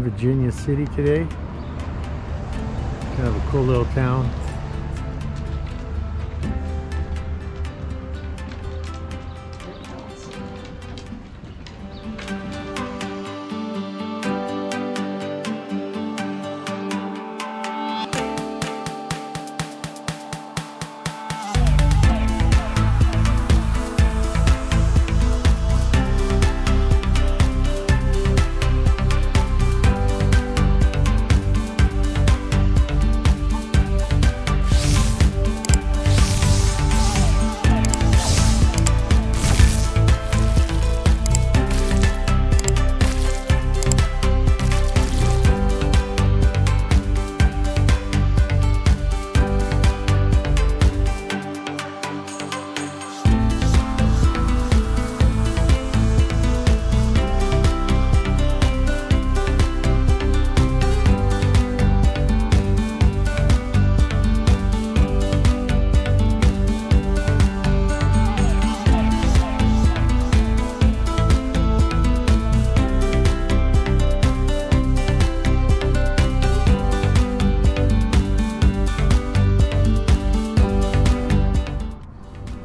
Virginia City today. Kind of a cool little town.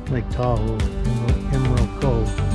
Lake Tahoe, Emerald Cove.